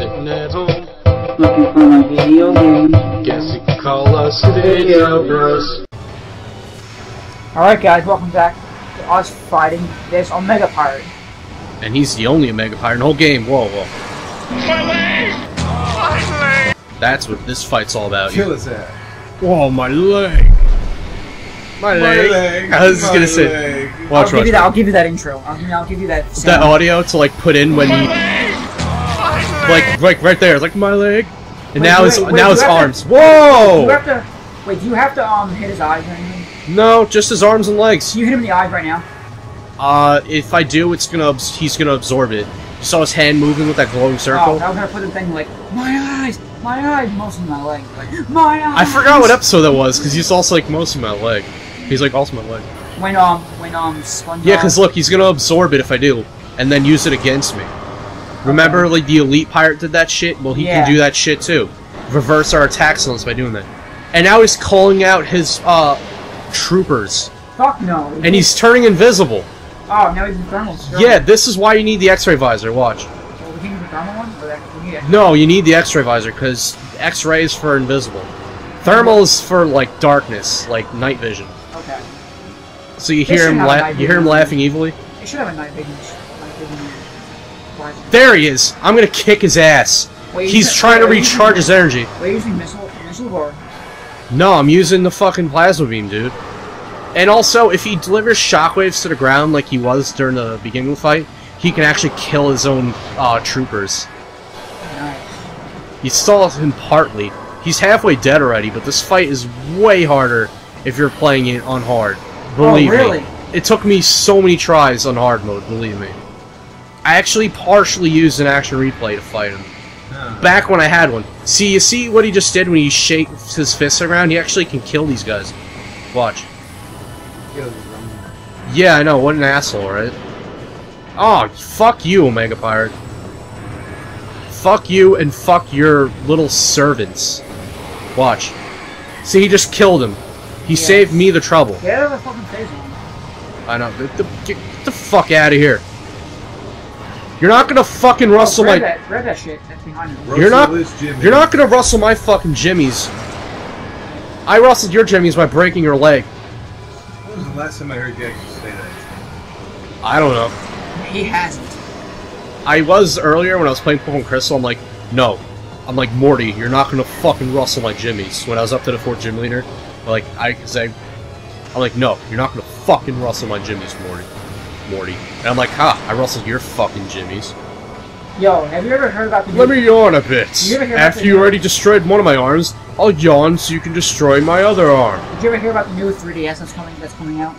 sitting at home. Looking for my video game. Guess you could call us Vidya Bros. Alright guys, welcome back to us fighting this Omega Pirate. And he's the only Omega Pirate in the whole game. Whoa, whoa. My leg! My leg! That's what this fight's all about. Kill his ass. Whoa, my leg. My, leg. I was just gonna say. leg. I'll Watch, give watch. you that. I'll give you that intro. I'll, I'll give you that. That audio to like put in when you like like right there, like my leg. And Wait, now wait, his wait, now his have to- arms. Do you have Whoa! to wait. Do you have to um hit his eyes or anything? No, just his arms and legs. Can you hit him in the eyes right now? Uh, if I do, it's gonna he's gonna absorb it. You saw his hand moving with that glowing circle. Oh, circle. I was gonna put the thing like my eyes, my eyes, mostly my leg. Like my eyes. I forgot what episode that was because he's also like most of my leg. He's like also my leg. When um when um SpongeBob. Yeah, because look, he's gonna absorb it if I do, and then use it against me. Remember, like the elite pirate did that shit. Well, he Yeah. can do that shit too. Reverse our attacks on us by doing that. And now he's calling out his uh troopers, Fuck no. and he's turning invisible. Oh, now he's in thermal. Sure. Yeah, this is why you need the X-ray visor. Watch. Well, we can use the thermal one. Or that, we need it. No, you need the X-ray visor because X-ray is for invisible. Thermal is for like darkness, like night vision. Okay. So you They hear should him have la- night you hear him vision. laughing evilly. It should have a. Night vision. There he is. I'm gonna kick his ass. Wait, He's trying to recharge his energy. You using missile, missile or? No, I'm using the fucking plasma beam, dude. And also, if he delivers shockwaves to the ground like he was during the beginning of the fight, he can actually kill his own uh, troopers. Nice. He stalled him partly. He's halfway dead already, but this fight is way harder if you're playing it on hard. Believe Oh, really? me. It took me so many tries on hard mode, believe me. I actually partially used an action replay to fight him. Back when I had one. See, you see what he just did when he shakes his fists around? He actually can kill these guys. Watch. Kill his own. Yeah, I know. What an asshole, right? Oh, fuck you, Omega Pirate. Fuck you and fuck your little servants. Watch. See, he just killed him. He Yes. saved me the trouble. Get out of the fucking phase one. I know. Get the, get the fuck out of here. You're not gonna fucking rustle oh, grab my. that, grab that shit. That's behind him. You're not- Russell is You're not gonna rustle my fucking jimmies. I rustled your jimmies by breaking your leg. When was the last time I heard you actually say that? I don't know. He hasn't. I was earlier when I was playing Pokemon Crystal. I'm like, no. I'm like Morty. You're not gonna fucking rustle my jimmies. When I was up to the fourth gym leader, like I, cause I, I'm like, no, you're not gonna fucking rustle my jimmies, Morty. Morty. And I'm like, ha, I rustled your fucking jimmies. Yo, have you ever heard about the? Let me yawn a bit. You After you already destroyed one of my arms, I'll yawn so you can destroy my other arm. Did you ever hear about the new 3DS that's coming? That's coming out.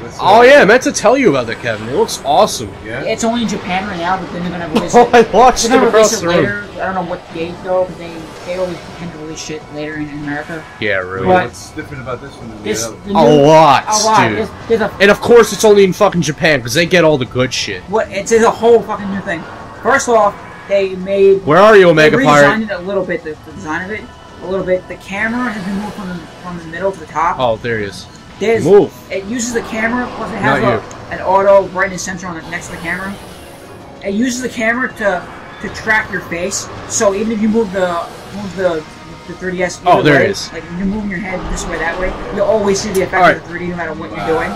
What's Oh that? yeah, I meant to tell you about that, Kevin. It looks awesome. Yeah? It's only in Japan right now, but then they're gonna release it. Oh, it. I watched They're it gonna release across it the room. later. I don't know what date though, because they they always tend to release shit later in, in America. Yeah, really. But- What's different about this one than This the other? the A lot, a lot. dude. There's, there's a And of course, it's only in fucking Japan because they get all the good shit. what? It's, it's a whole fucking new thing. First off, they made Where are you, Omega they Pirate? redesigned it a little bit. The, the design of it a little bit. The camera has been moved from the, from the middle to the top. Oh, there he is. There's, Move. It uses the camera, plus it has a, an auto brightness sensor on the next to the camera. It uses the camera to to track your face. So even if you move the move the the 3DS, Oh, there way, is. Like you're moving your head this way, that way, you'll always see the effect Alright. of the 3D no matter what you're doing.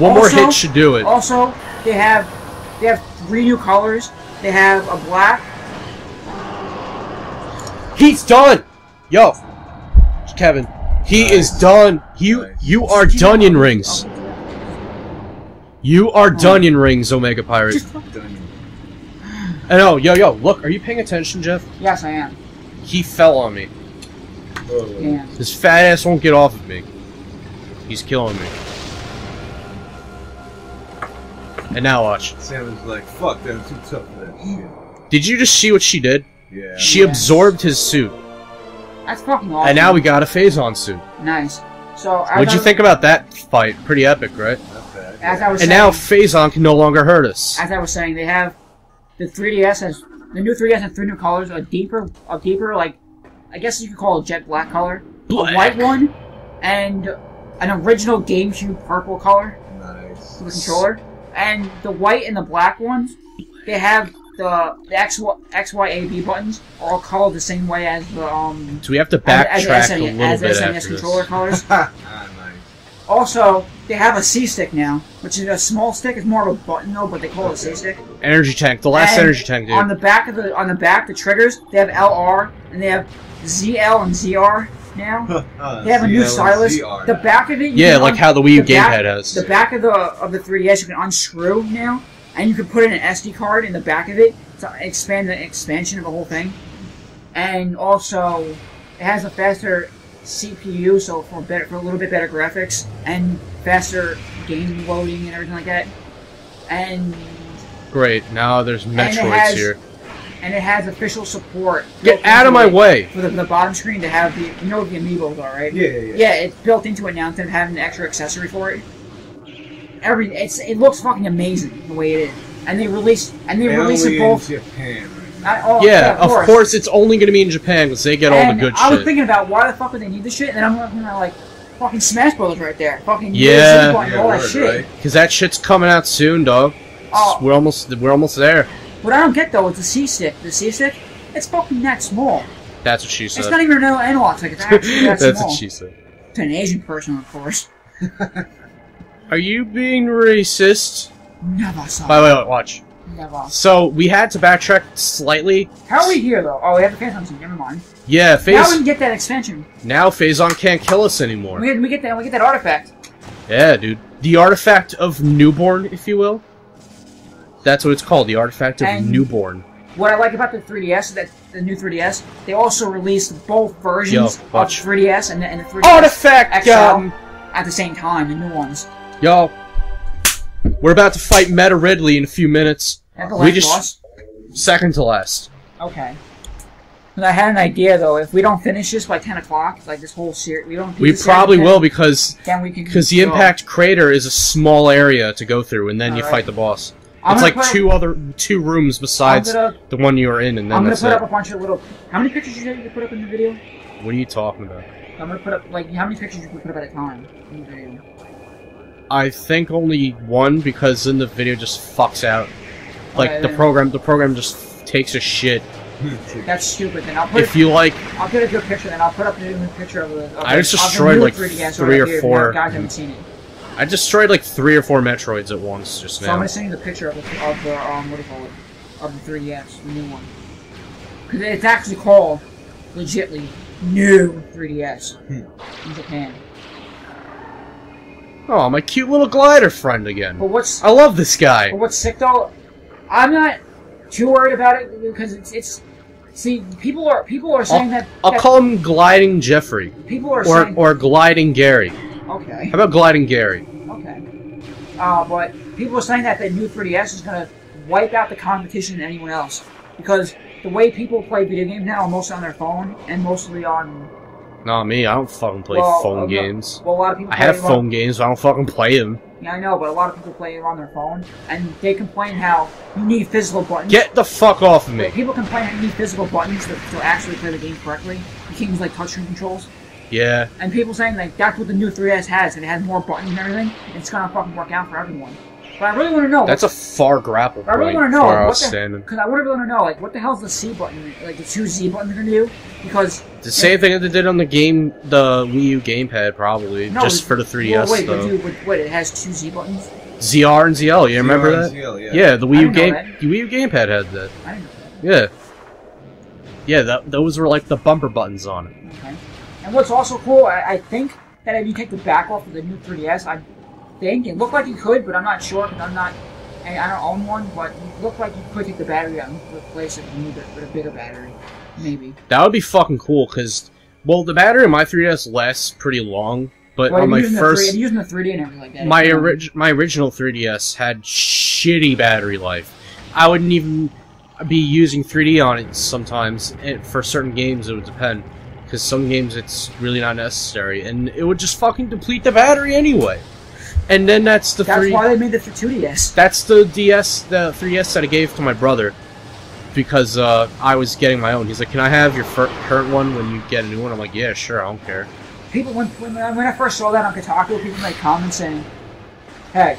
One more Also- hit should do it. Also, they have they have three new colors. They have a black. He's done. Yo, Kevin, he Nice. is done. You Nice. you are Dunyan rings. You are Dunyan rings, Omega Pirate. Just, Done. And oh, yo yo, look, are you paying attention, Jeff? yes, I am. He fell on me. Oh, Yeah. His fat ass won't get off of me. He's killing me. And now watch. Sam was like, fuck that, I'm too tough for that shit. Did you just see what she did? Yeah. She Yeah. absorbed his suit. That's fucking awesome. And now we got a Phazon suit. nice. So What'd you I- think about that fight? Pretty epic, right? Not bad. As I was And saying, now Phazon can no longer hurt us. as I was saying, they have the 3DS has the new 3DS has three new colors: a deeper, a deeper, like I guess you could call it jet black color, Black. a white one, and an original GameCube purple color Nice. for the controller. And the white and the black ones, they have the the X, Y, X, Y, A, B buttons are all colored the same way as the um Do we have to as, backtrack as, a little as bit SNES after controller this? colors. ah, nice. Also, they have a C stick now, which is a small stick. It's more of a button though, but they call it a C stick. Energy tank, the last And energy tank, dude. On the back of the on the back, the triggers they have LR and they have ZL and ZR now. Uh, They have a new stylus. The back of it, you yeah, can like un- how the Wii U the back- gamepad has. The back of the of the 3DS you can unscrew now, and you can put in an SD card in the back of it to expand the expansion of the whole thing. And also, it has a faster CPU, so for better for a little bit better graphics and faster game loading and everything like that. And Great, now there's Metroids has- here. and it has official support. Get out of my way! For the, the bottom screen to have the you know what the amiibos are, right? Yeah, yeah, yeah. Yeah, it's built into it now instead of having an extra accessory for it. Every it's it looks fucking amazing the way it is, and they release and they And release it both. in Japan. Right? Not oh, all, Yeah, of course. it's only gonna be in Japan because they get all the good shit. I was shit. thinking about why the fuck would they need this shit, and then I'm looking at like fucking Smash Brothers right there, fucking Yeah. USB button, Yeah, all that word, shit. right? Because that shit's coming out soon, dog. Oh. We're almost we're almost there. What I don't get though is the C stick. The C stick, it's fucking that small. That's what she said. It's not even an analog stick. It's actually that That's small. what she said. To an Asian person, of course. Are you being racist? Never saw. By the way, watch. Never. So we had to backtrack slightly. How are we here though? Oh, we have the Phazon Suit. Never mind. Yeah, phase. Now we can get that expansion. now Phazon can't kill us anymore. We, we get that. We get that artifact. Yeah, dude. The artifact of newborn, if you will. That's what it's called, the artifact of And- newborn. What I like about the 3DS is that the new 3DS, they also released both versions Yo, of watch. 3DS and the, and the 3DS Artifact XL at the same time. The new ones. Yo, we're about to fight Meta Ridley in a few minutes. We just- boss. Second to last. Okay. I had an idea though. If we don't finish this by 10 o'clock, like this whole series, we don't. We probably by will because Then we can. because the impact crater is a small area to go through, and then you Alright. fight the boss. I'm it's like put- two other two rooms besides gonna- the one you are in, and then I'm gonna put it. up a bunch of little. How many pictures you you put up in the video? What are you talking about? I'm gonna put up like how many pictures you can put up at a time in the video. I think only one because then the video just fucks out. Like Okay, the then. program, the program just takes a shit. That's stupid. Then I'll put. If you like, I'll get a good picture, then I'll put up a new picture of the. Of I just destroyed, like, 3DS three right or four. Guys haven't seen it, I destroyed like three or four Metroids at once just now. so I'm now. gonna send you the picture of the of the um what do you call it of the 3DS, the new one, because it's actually called legitly new 3DS in Japan. Oh, my cute little glider friend again. But what's I love this guy. but what's sick though, I'm not too worried about it because it's it's. See, people are people are saying that, I'll that call him Gliding Jeffrey people are or saying or Gliding Gary. okay. How about Gliding Gary? Okay. Uh, but people are saying that the new 3DS is going to wipe out the competition to anyone else. Because the way people play video games now are mostly on their phone and mostly on. Not me. I don't fucking play well, phone uh, games. Well, a lot of people I have it on- phone games, but I don't fucking play them. Yeah, I know, but a lot of people play it on their phone. And they complain how you need physical buttons. Get the fuck off of me. People complain how you need physical buttons to, to actually play the game correctly. You can't use like touchscreen controls. Yeah. And people saying like that's what the new 3DS has, and it has more buttons and everything. It's gonna fucking work out for everyone. But I really want to know. That's a far grapple I really want to know where I what was the standing. because I really want to know like what the hell's the C button like the two Z buttons gonna do because The same thing that they did on the game, the Wii U gamepad, probably, no just for the 3DS well, wait, though. but dude, wait, wait, it has two Z buttons. ZR and ZL, you remember that? ZL, yeah. Yeah, the Wii I U game, the Wii U gamepad had that. I didn't know that. Yeah. Yeah, that, those were like the bumper buttons on it. Okay. And what's also cool, I, I think that if you take the back off of the new 3DS, I think it looked like you could, but I'm not sure because I'm not. I don't own one, but it looked like you could take the battery out and replace it with a, with a bigger battery, maybe. That would be fucking cool, because, well, the battery in my 3DS lasts pretty long, but But on my first. the 3, using the 3D and everything like that. my orig- my original 3DS had shitty battery life. I wouldn't even be using 3D on it sometimes. It, for certain games, it would depend. Because some games it's really not necessary, and it would just fucking deplete the battery anyway. And then that's the That's three. why they made the 2DS. That's the DS, the 3DS that I gave to my brother because uh, I was getting my own. He's like, "Can I have your fir- current one when you get a new one?" I'm like, "Yeah, sure, I don't care." people when, when when I first saw that on Kotaku, people made comments saying, "Hey,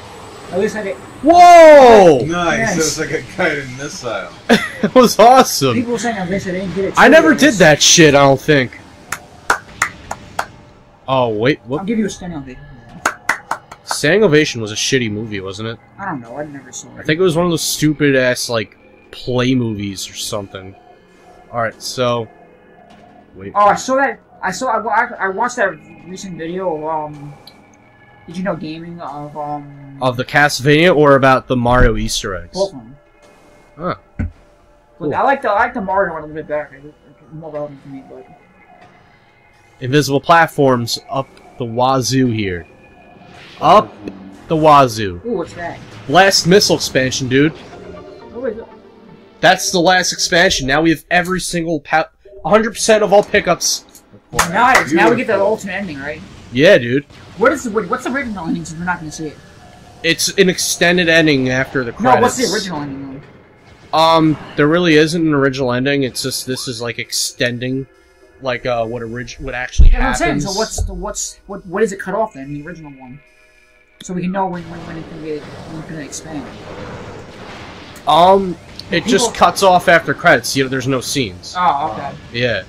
At least I get Whoa! Nice. Yes. It was like a guided missile. It was awesome. people were saying at least I didn't get it. I never did that shit, I don't think. Oh, wait, what? I'll give you a standing ovation. Standing Ovation was a shitty movie, wasn't it? I don't know. I've never saw it. I think it was one of those stupid ass, like, play movies or something. Alright, so. Wait. Oh, I saw that. I saw. I, I watched that recent video of um. Did you know gaming of um? Of the Castlevania or about the Mario Easter eggs? both of them. Huh. Cool. I like the I like the Mario one a little bit better. It's more relevant to me, but Invisible platforms up the wazoo here. Up the wazoo. ooh, what's that? Last missile expansion, dude. Oh, wait, That's the last expansion. Now we have every single 100% of all pickups. nice. Now we get the Beautiful. ultimate ending, right? Yeah, dude. What is the wait, what's the original ending? Since we're not going to see it. It's an extended ending after the credits. No, credits. what's the original ending? Um, there really isn't an original ending. It's just this is like extending, like uh, what orig- what actually Though? Yeah, I'm saying. happens. So what's the what's what what is it cut off then? The original one, so we can know when when, when it can when it can expand. Um, it just cuts off after credits. You know, there's no scenes. Oh, okay. Yeah,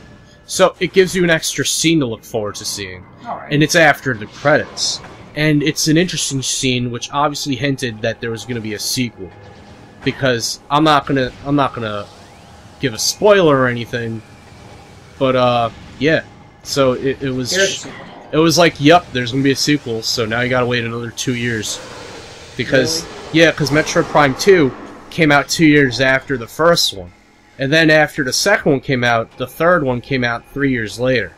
so it gives you an extra scene to look forward to seeing, All right. and it's after the credits. And it's an interesting scene, which obviously hinted that there was going to be a sequel, because I'm not gonna I'm not gonna give a spoiler or anything, but uh, yeah. So it, it was. There's a sequel. It was like, yep, there's gonna be a sequel, so now you gotta wait another two years. Because, yeah, because Metroid Prime 2 came out two years after the first one. And then after the second one came out, the third one came out three years later.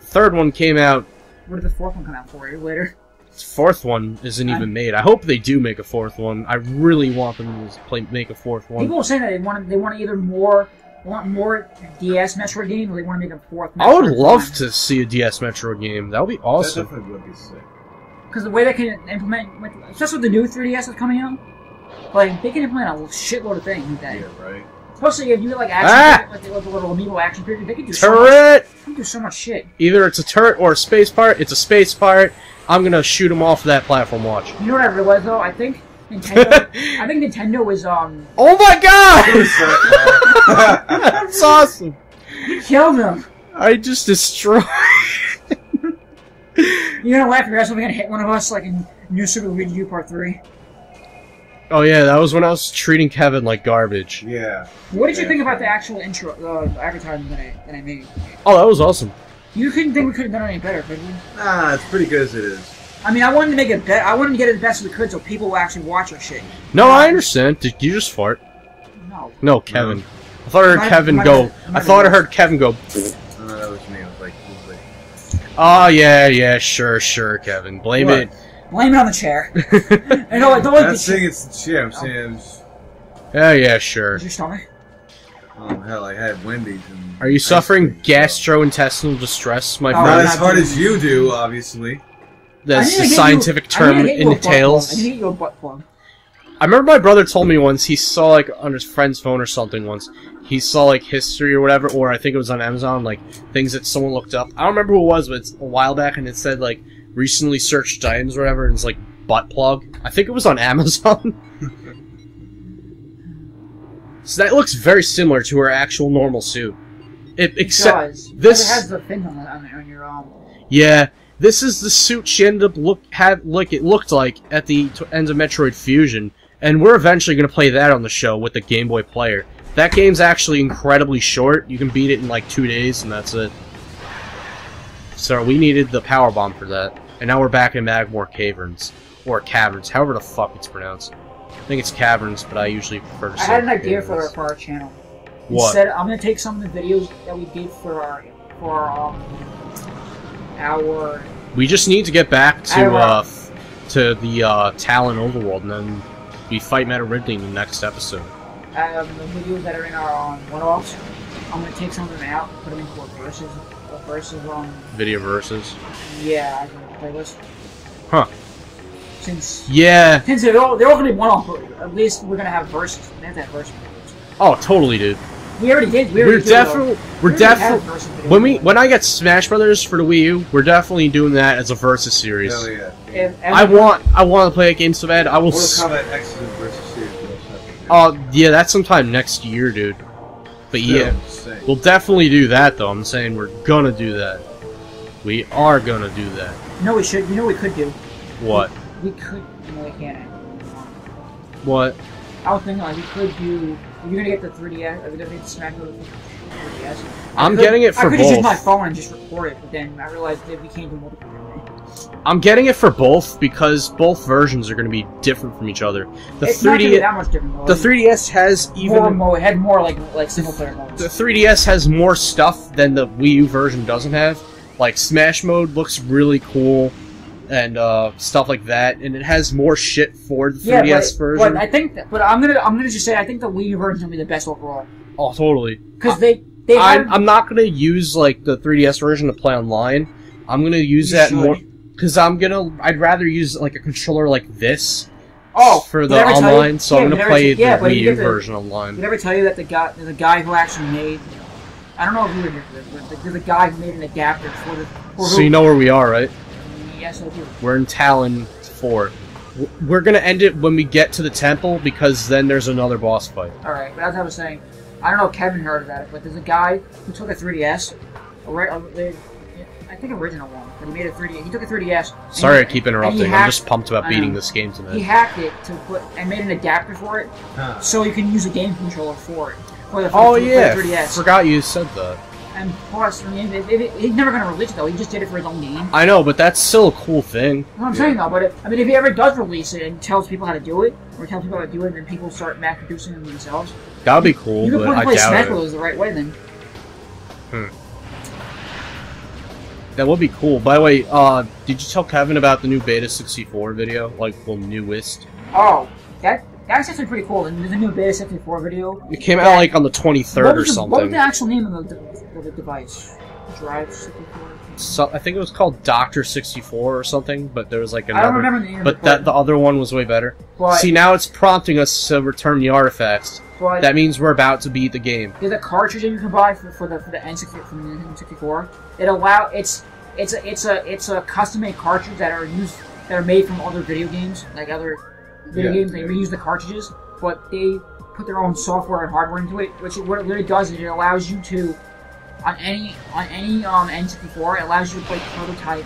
The third one came out, Where did the fourth one come out four years later? the fourth one isn't even I'm- made. I hope they do make a fourth one. I really want them to play, make a fourth one. People were saying that they want they want either more want more DS Metroid games or they want to make a fourth. I would love Prime. to see a DS Metroid game. That would be That awesome. definitely would be sick. Because the way they can implement, with, especially with the new 3DS that's coming out, like they can implement a shitload of things with that. Yeah, right. Especially if you get like action, Ah! figure- like, the- like the little amiibo action figure, they can do so much. Turret! They can do so much shit. Either it's a turret or a space pirate. It's a space pirate. I'm gonna shoot him off that platform watch. You know what I realized though? I think Nintendo. I think Nintendo is um Oh my god! Sick, That's awesome! kill them. I just destroyed. You're gonna laugh your ass off. You're gonna hit one of us like in New Super Luigi U Part Three. Oh yeah, that was when I was treating Kevin like garbage. yeah. What did you think about the actual intro, uh, advertisement that I, that I made? Oh, that was awesome. You couldn't think we could have done any better, could we? Nah, it's pretty good as it is. I mean, I wanted to make it better. I wanted to get it as best we could so people will actually watch our shit. No, I understand. Did you just fart? No. No, Kevin. I thought I heard Kevin go. I thought I heard Kevin go. No, that was me. I was like, it was like Oh yeah, yeah, sure, sure, Kevin. Blame What? it. Blame it on the chair. I know, I don't I'm like not the saying chair. it's yeah. I'm saying it was, Yeah, yeah, sure. Is your stomach? oh hell, I had Wendy's. And Are you ice suffering cream, so- gastrointestinal distress, my Oh, Not friend? as hard as you do, obviously. That's I need the to get scientific you- I need term to get you a butt plug. I need to get you a butt plug. I remember my brother told me once he saw like on his friend's phone or something once he saw like history or whatever, or I think it was on Amazon, like things that someone looked up. I don't remember who it was, but it's a while back, and it said like recently searched items or whatever, and it's like butt plug. I think it was on Amazon. so that looks very similar to her actual normal suit. It, It except does. this- It has the fins on, on, on your um. yeah, this is the suit she ended up look had like it looked like at the t- end of Metroid Fusion, and we're eventually going to play that on the show with the Game Boy Player. That game's actually incredibly short. You can beat it in like two days, and that's it. So we needed the power bomb for that, and now we're back in Magmoor Caverns or Caverns, however the fuck it's pronounced. I think it's Caverns, but I usually prefer to I had an idea for our, for our channel. What? Instead, I'm gonna take some of the videos that we did for our for um our We just need to get back to uh to the uh Tallon Overworld, and then we fight Meta Ridley in the next episode. um, the videos that are in our um, one-offs. I'm gonna take some of them out, put them into a versus a versus um Video versus. yeah as a playlist. Huh. Since Yeah. since they're all they're all gonna be one-off, but at least we're gonna have verses. They have to have verses. Oh, totally, dude. We already did. We We're already did, definitely we're We already had a definitely when we when I get Smash Brothers for the Wii U, we're definitely doing that as a versus series. Hell yeah. If- I want I want to play a game so bad. I will. Mortal s- Kombat X something. Uh, yeah, that's sometime next year, dude. But Still, yeah, I'm just saying. we'll definitely do that though. I'm saying we're gonna do that. We are gonna do that. You know we should. You know what we could do. What? We could. No, we can't. What? I was thinking like we could do. You're gonna get the 3DS. Are we gonna get the Smash Bros. 3DS? I I'm could- getting it for I could just use my phone and just record it, but then I realized that we can't do multiplayer. I'm getting it for both because both versions are gonna be different from each other. The it's not gonna be 3D, that much different. the Though. 3DS has more even mode. It had more like like single player modes. the 3DS has more stuff than the Wii U version doesn't have. Like Smash mode looks really cool, and uh, stuff like that, and it has more shit for the 3DS yeah, but, version. but I think. That, but I'm gonna I'm gonna just say I think the Wii U version is gonna be the best overall oh, totally. because they they I'm, I'm not gonna use like the 3DS version to play online. I'm gonna use that should. more because I'm gonna. I'd rather use like a controller like this oh for the tell you- online. so yeah, I'm gonna play yeah, the Wii U version Did online. I ever tell you that the guy the guy who actually made I don't know if you were here for this, but the, there's a guy who made an adapter for the for So who- you know where we are, right? Yes, I do. We're in Tallon Four. We're gonna end it when we get to the temple because then there's another boss fight. All right, but as I was saying, I don't know if Kevin heard about it, but there's a guy who took a 3DS, a, re- a, the- I think original one, but he made a 3D. He took a 3DS. Sorry, he- I keep and he interrupting. I'm just pumped about beating know. this game tonight. He hacked it to put and made an adapter for it, Huh. so you can use a game controller for it. For the, Oh for the yeah, 3DS. forgot you said that. And plus, I mean, it, it, he's never gonna release it though. He just did it for his own game. I know, but that's still a cool thing. What I'm saying though, but if, I mean, if he ever does release it and tells people how to do it, or tells people how to do it, then people start mass producing them themselves. That would be cool, you can but put I play doubt Smash it. Bros. the right way then. Hmm. That would be cool. By the way, uh, did you tell Kevin about the new Beta 64 video? Like, well, newest. Oh, that that's actually pretty cool. There's a new Beta 64 video. It came out like on the 23rd or the, What was something. the actual name of the, of the device? Drive 64. So, I think it was called Doctor 64 or something, but there was like another... I don't remember the name. But that the other one was way better. but, See, now it's prompting us to return the artifacts. but That means we're about to beat the game. there's a cartridge that you can buy for, for the for the N64 from the N64. It allow it's it's a it's a it's a custom made cartridge that are used that are made from other video games like other video Yeah. games. They reuse the cartridges, but they put their own software and hardware into it. Which what it really does is it allows you to on any on any um N64 it allows you to play prototype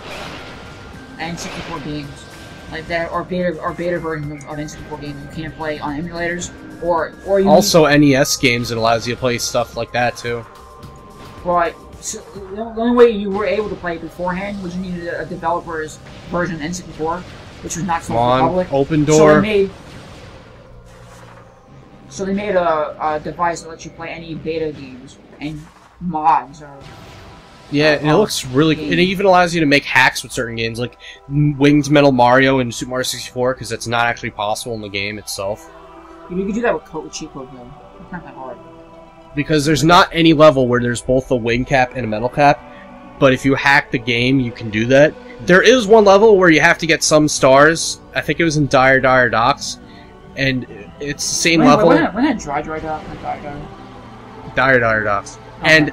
N64 games like that or beta or beta versions of, of N64 games you can't play on emulators or or you Also, NES games, it allows you to play stuff like that too. But so, the only way you were able to play it beforehand was you needed a, developer's version of N64, which was not Come sold to the public. open door. So they made. So they made a, a device that lets you play any beta games and mods or Yeah, and it Oh, looks really. game. It even allows you to make hacks with certain games, like Winged Metal Mario and Super Mario 64, because that's not actually possible in the game itself. you could do that with code code though. It's not that hard. Because there's not any level where there's both a wing cap and a metal cap, but if you hack the game, you can do that. There is one level where you have to get some stars. I think it was in Dire Dire Docks, and it's the same when, level. When, when, that dry dry down, dry down. Dire Dire Docks. Okay. and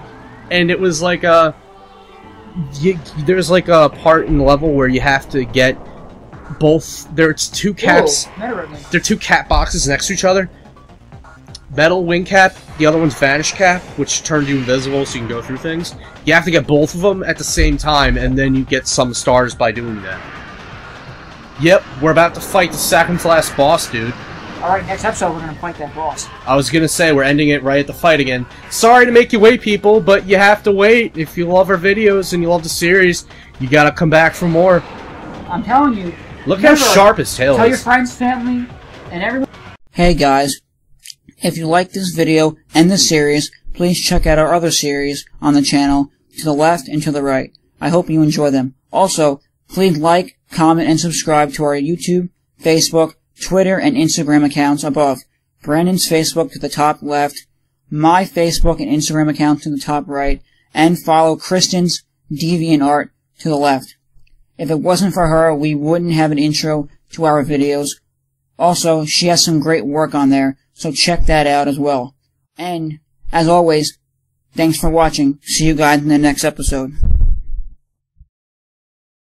and it was like a you, there's like a part in the level where you have to get both there's two caps Ooh, they're two cap boxes next to each other metal wing cap the other one's vanish cap which turns you invisible so you can go through things you have to get both of them at the same time and then you get some stars by doing that yep we're about to fight the second to last boss dude All right, next episode we're gonna fight that boss. I was gonna say we're ending it right at the fight again. Sorry to make you wait, people, but you have to wait. If you love our videos and you love the series, you gotta come back for more. I'm telling you. Look how sharp his tail Tell your friends, family, and everyone. Hey guys, if you like this video and this series, please check out our other series on the channel to the left and to the right. I hope you enjoy them. Also, please like, comment, and subscribe to our YouTube, Facebook, Twitter, and Instagram accounts above. Brandon's Facebook to the top left, my Facebook and Instagram account to the top right, and follow Kristen's DeviantArt to the left. If it wasn't for her, we wouldn't have an intro to our videos. Also, she has some great work on there, so check that out as well. And As always, thanks for watching. See you guys in the next episode.